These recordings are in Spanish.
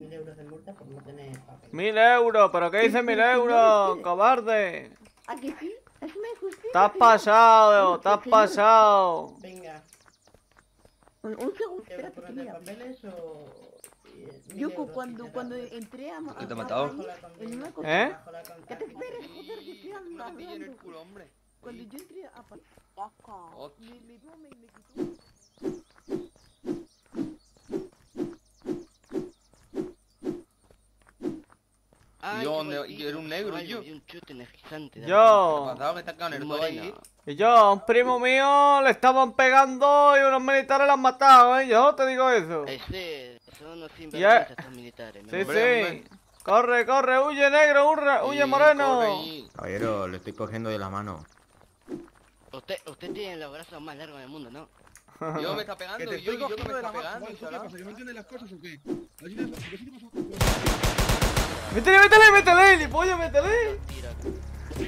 Mil euros de multa por no tener papel. Mil euros, pero ¿qué dice mil euros? Cobarde. ¿A que sí? Es una injusticia. Te has señor. pasado, te has Señor, pasado. Venga, Un, un segundo, ¿euros espérate, por que mira. papeles o...? eh, Yo cuando, cuando entré a... a- ¿Te ha a- matado? En una cosa... ¿Eh? Te esperes, joder, que estoy hablando. culo, hombre. Cuando yo entré a... Me, me, vio, me, me quitó... Ay, Yo, yo era un negro, yo. y un chute energizante. de Yo. Moreno. Y yo, a un primo mío le estaban pegando y unos militares lo han matado, ¿eh? Yo te digo eso. Ese, son unos sinvergüenzas estos militares. me Sí, sí. Corre, corre, huye negro, hurra, huye Sí, moreno. Caballero, le estoy cogiendo de la mano. Usted, usted tiene los brazos más largos del mundo, ¿no? Yo me está pegando Que te y yo, yo me de la está mano. pegando. Juan, y ¿tú ¿Qué pasa? ¿Que no entiendes las cosas o qué? ¿qué sí te pasó? Métele, métele, métele, lipollo, métele.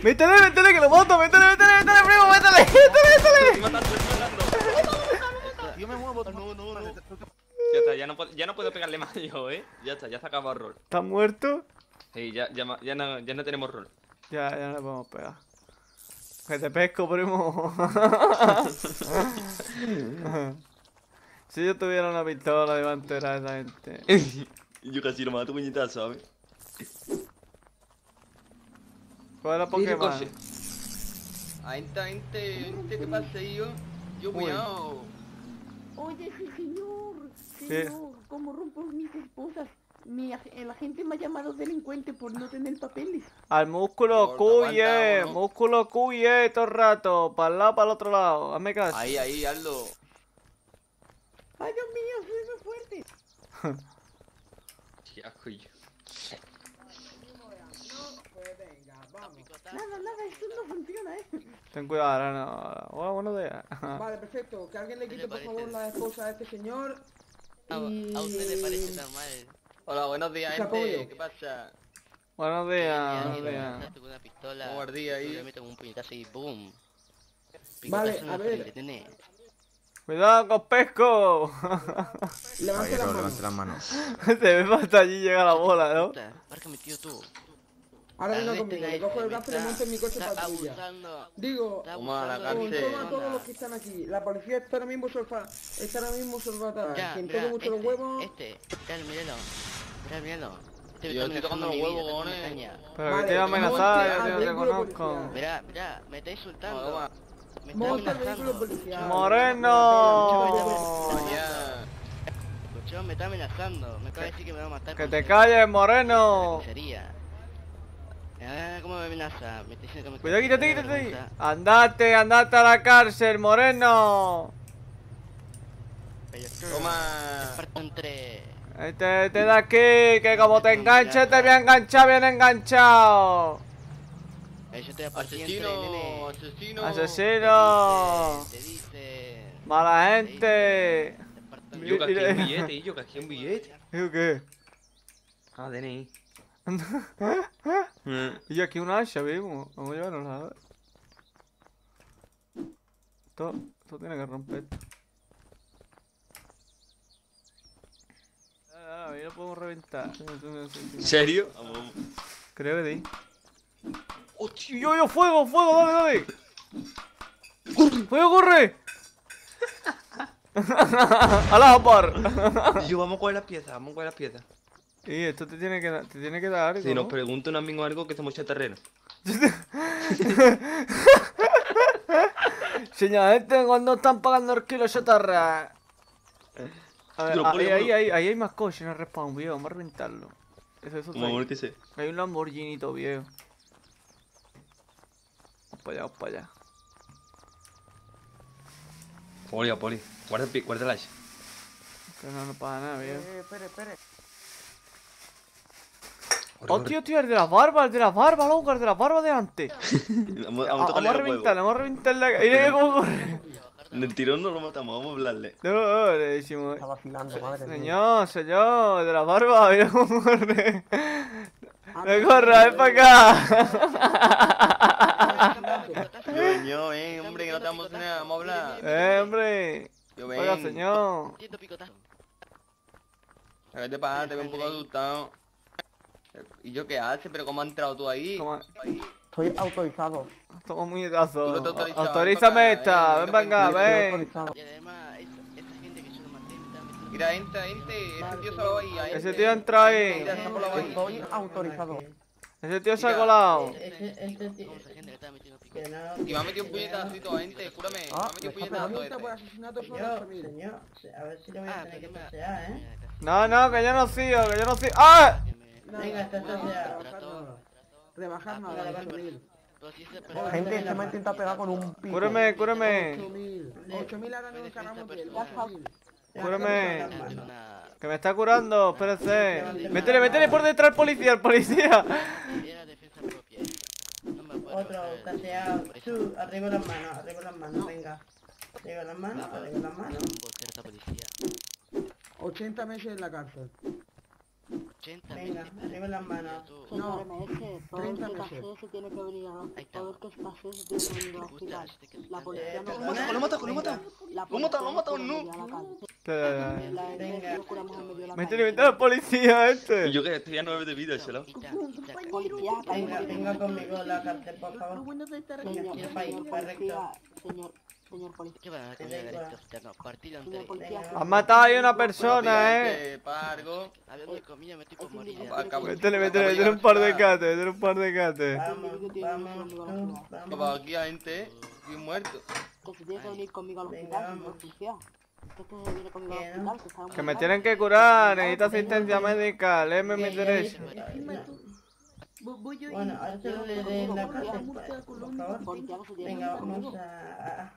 Métele, métele, que lo mato, métele, métele, métele, primo, métele, métele, métele. Yo me muevo. No, no, no. Ya está, ya no, puedo, ya no puedo pegarle más yo, ¿eh? Ya está, ya se acaba el rol. ¿Estás muerto? Sí, ya, ya, no, ya no tenemos rol. Ya, ya no le podemos pegar. Que te pesco, primo. si yo tuviera una pistola, iba a enterar a esa gente. yo casi lo mato, puñetazo, ¿sabes? ¿Cuál era Mira, Pokémon? coche. A gente, gente, gente, ¿qué pasa ahí yo? Yo, cuidado. Oye, sí, señor. ¿Qué? Señor, ¿cómo rompo mis esposas? Mi, el agente me ha llamado delincuente por no tener papeles. Al músculo cuye, aguanta, ¿no? músculo cuye todo el rato, para el lado, para el otro lado, hazme caso. Ahí, ahí, hazlo. Ay, Dios mío, soy muy fuerte. Qué asco yo. Nada, nada, esto no funciona, ¿eh? Ten cuidado, ahora no. Hola, buenos días. Vale, perfecto. Que alguien le ¿Qué quite por favor la esposa a este señor. A, Y... a usted le parece normal. Hola, buenos días, gente. ¿Qué pasa? Buenos días, buenos días. con una pistola. ¿Cómo ardía ahí? yo Le meto con un puñetazo y boom. Vale, a ver. Cuidado con pesco. Levante las manos. Se ve hasta allí llega la bola, ¿no? Tú. Ahora Arresten conmigo. Le cojo el brazo y le monto en mi coche patrulla. Digo, informa a todos los que están aquí. La policía está ahora mismo solfa... Está ahora mismo solvata. Ya, Quien toque mucho los este, huevos... Este, miralo, míralo. Miralo, míralo. Este Yo me estoy tocando los mi huevos, cojones. Pero que te iba a amenazar, yo te vehículo conozco. policial. Mirá, mirá, me está insultando. Me está Monta el vehículo amenazando. policial. ¡Moreno! Cochón, me está amenazando. Me acaba de decir que me va a matar. Que te calles, moreno. Ah, ¿cómo me amenaza? Me está diciendo que me Cuidado, quítate, quítate. Andate, andate a la cárcel, moreno. Toma. Este, este de aquí, que como te enganche, te voy a enganchar bien enganchado. Eh, te voy a partir en tres, nene. Asesino, asesino. Asesino. Te dice, te dice. Mala te gente. Yo casqué un billete, yo casqué un billete. ¿Y qué? Ah, DNI. Y aquí un hacha, vimos. Vamos a llevarnos a ver. Esto, esto tiene que romper. Ah, ahí lo podemos reventar. ¿En serio? Creo que sí. ¡Hostia! ¡Yo, yo! ¡Fuego, fuego! ¡Dale, dale! ¡Corre! ¡Fuego, corre! ¡Alá, Akbar! Yo, vamos a coger las piezas, vamos a coger las piezas. Y esto te tiene que dar, te tiene que dar algo, Si nos ¿no? pregunta un amigo algo, que somos chatarreros. Señora, cuando están pagando el kilo chatarra. A ver, ahí, ponle, ahí, ponle. ahí, ahí hay más coches en el respawn, viejo. Vamos a reventarlo. Eso, eso está. Hay un Lamborghinito, viejo. Vamos para allá, vamos para allá. Poli, poli. Guarda, el pi- guarda la hacha. Que no, no pasa nada, viejo. Eh, espere, espere. Oh, tío, tío, el de las barbas, el de las barbas, loco, el de las barbas de antes. Vamos, vamos a Vamos a reventarle, vamos a reventarle. Mira cómo corre. Del tirón no lo matamos, vamos a hablarle. No, no, le decimos. Está vacilando, madre mía. Señor, señor, el de las barbas, mira cómo corre. Ah, ¡Me corra, ven para acá! Coño, eh, hombre, que no estamos nada, vamos a hablar. ¡Eh, hombre! Yo Oiga, ven. señor. Siento picotazo. ¿Qué te pasa? Te veo un poco asustado. ¿Y yo qué hace? ¿Pero cómo has entrado tú ahí? Toma, Estoy autorizado. no te autorizabas, Autorízame esta, ven Estoy ven. Y además, esa gente que solo mantén, también Mira, entra, entra. Ese tío se va ahí. ahí, Ese tío entra ahí. Mira. Estoy autorizado. Ese tío se ha colado. No. Y me ha metido un puñetacito, gente, júrame. Me ha Ah, metido un puñetazo por este. asesinato son Señor, 8000. señor, a ver si le voy a Ah, tener que ¿eh? No, no, que yo no sigo, que yo no sigo. ¡Ah! Venga, está rebajar nada. Rebajar nada, vale, 8000. Pero si esa Gente, se me ha intentado pegar con un pico. Cúrame, cúrame. 8000. 8000 ahora no encargamos de él. 8000. Cúrame. Que me está curando, espérese. Métele, métele por detrás al policía, al policía. Otro caseado. Arriba las manos, arriba las manos, venga. Arriba las manos, arriba las manos. por ser esta policía. 80 meses en la cárcel. 80 Venga, arriba las manos. No, todo el 30 que meses. casee se tiene que venir a todo el que casee se tiene que venir Me gusta hospital. este La policía no Lo mata, lo mata. la Lo mata, lo mata, no. a. Ya, ya, ya. La policía este. Yo que estoy a 9 de vida. Policía, Venga, venga conmigo la cárcel, por favor. Venga, correcto. policía, señor, señor matado ahí a una persona, eh. Este, Pargo. Hablando de comida, me estoy por morir. Métele, un par de cates, métele un par de cates. Vamos, vamos, tú, Papá, vamos. aquí hay gente, y muerto. Que se tiene venir conmigo al hospital, no. me tienen que curar, necesito asistencia médica, léeme mis derechos. Voy yo y- Bueno, ahora se lo le den la que Venga, vamos a-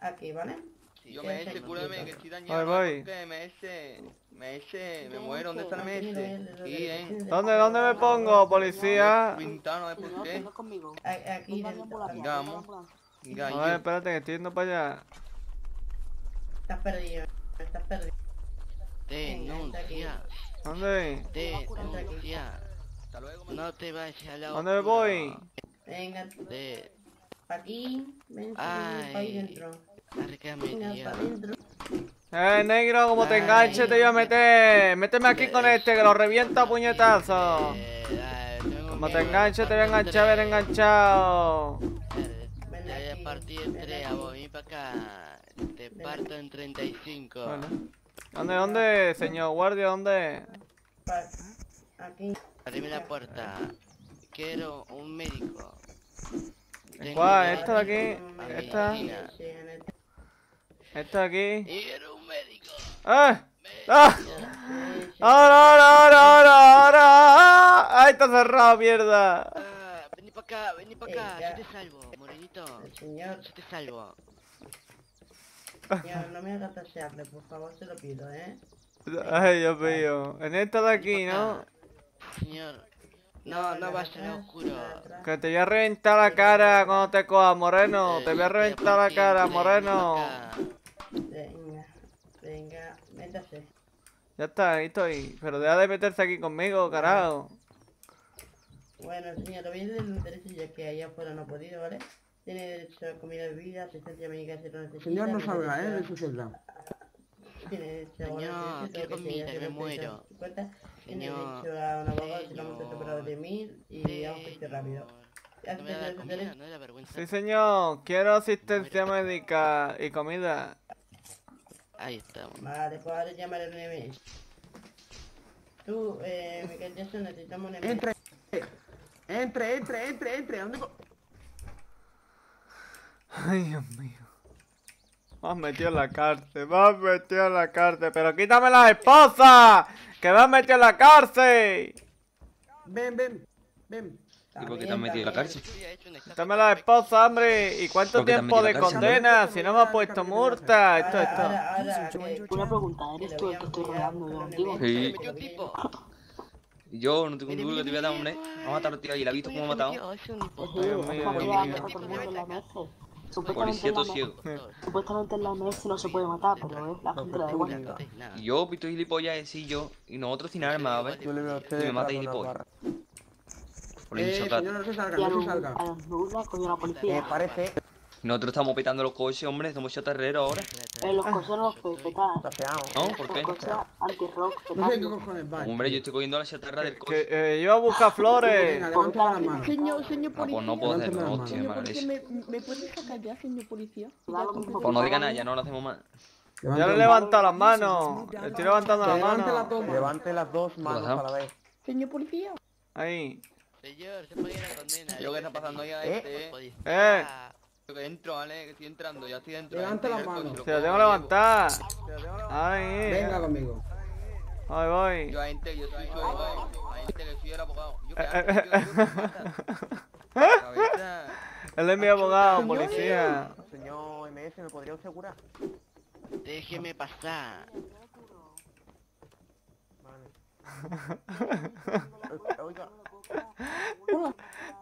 aquí, ¿vale? Yo Sí, me sí, ese, sí, cúrame, que estoy Voy, dañado. voy. ¿Qué? Me ese, me ese, me muero. ¿Dónde está el MS? Aquí, eh. ¿Dónde, dónde me pongo, policía? Pintado, no sé por qué. Aquí vamos. A yo. ver, espérate, que estoy yendo para allá. Estás perdido, estás perdido. Denuncia. ¿Dónde? Denuncia. Hasta luego, No te vayas a la ¿Dónde me voy? Venga, De... aquí, ven, ahí dentro. Eh, negro, como te enganche te voy a meter. Méteme aquí con este, que lo reviento a puñetazo. Eh, Como te enganche te voy a enganchar, ver enganchado. Eh, Te voy a partir en tres, a vos, para acá. Te parto en 35. Bueno. ¿Dónde, dónde, señor guardia, dónde? Aquí. Abrime la puerta. Quiero un médico. ¿Cuál? ¿Esta de aquí? ¿Esta? Medicina. Sí, en el- ¿Esta de aquí? Un médico. ¡Ah! ¡Ah! ¡Ahora, ahora, ahora, ahora! ¡Ay, está cerrado, mierda! Ah, vení para acá, vení para acá. Yo te salvo, morenito. Señor, Yo te salvo. señor, no me hagas tasearle, por favor, se lo pido, ¿eh? Ay, Dios mío. En esta de aquí, ¿no? Señor. No, no vayas al oscuro. Que te voy a reventar la cara cuando te coja, moreno. Te voy a reventar la cara, moreno. Métase. Ya está, ahí estoy. Pero deja de meterse aquí conmigo, carajo. Bueno, señor, lo voy a dar los derechos ya que allá afuera no ha podido, ¿vale? Tiene derecho a comida y bebida, asistencia médica si lo necesita. Señor, no salga, eh, de su celda. Tiene derecho a Señor, guardar quiero comida, me muero. Tiene Señor, derecho a un abogado si lo hemos señor, de mí y a un rápido. Ya ¿No me da tiene comida? derecho- ¿No da vergüenza? Sí, señor. Quiero asistencia médica y comida. Ahí estamos. Vale, pues ahora llamaré al NMS. Tú, eh, Miguel Jackson, necesitamos un NMS. Entre. Entre, entre, entre, entre. ¿Dónde co- Ay, Dios mío. Me has metido en la cárcel, me has metido en la cárcel. Pero quítame la esposa, que me has metido en la cárcel. Ven, ven. Ven. ¿Y por qué te has metido en la cárcel? Un la esposa, hombre. ¿Y cuánto ¿Por qué te has tiempo de la condena? Si no me ha puesto multa. Esto, esto. Una pregunta, que ¿eres tú el a que estoy un? NMS, Sí. un. Yo no tengo un duro que te voy a dar, hombre. Vamos a matar al tío ahí. ¿La has visto cómo me ha matado? Es un Es la Policía la todo ciego. Supuestamente en la MS no se puede matar, pero eh, la gente le da igual. Yo, pito gilipollas, ese y yo. Y nosotros sin armas, a ver. Yo le veo a usted. Y me mata gilipollas. Por Eh, señor, no se salga, no se salga. a los cogió la Eh, policía. parece. Nosotros estamos petando los coches, hombre. Somos chatarreros ahora. En los cosos no los puedes petar. ¿No? ¿Por qué? Los cosos anti-rock No sé qué cojones va. Hombre, yo estoy cogiendo la chatarra del coche. Que eh, yo a buscar flores. Venga, levanta la mano. Señor, señor Ah, policía. pues no puedo hacerlo, hostia, leche. ¿me, ¿me puede sacar ya, señor policía? Pues no diga nada, ya no lo hacemos más. Ya Levanta le levantado las manos. Le estoy levantando las manos. Levante las dos manos Ajá. a la vez. Señor policía. Ahí. Señor, se puede ir a la condena. Lo que está pasando ya ¿Eh? este, eh. Eh. Yo que entro, ¿vale? Que estoy entrando, ya estoy dentro. Levanta Estoy la en el mano. coche, lo Se lo cojo, tengo que levantar. Ahí. Venga conmigo. Ahí voy. Yo a gente, yo soy, soy, a gente que soy el abogado. Yo Eh, eh, yo. Cabeza. Él es mi abogado, policía. Señor MS, ¿me podría asegurar? Déjeme pasar. Eh, Oiga.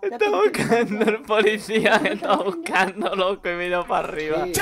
Está buscando el policía, está buscando loco y mira para arriba. Sí.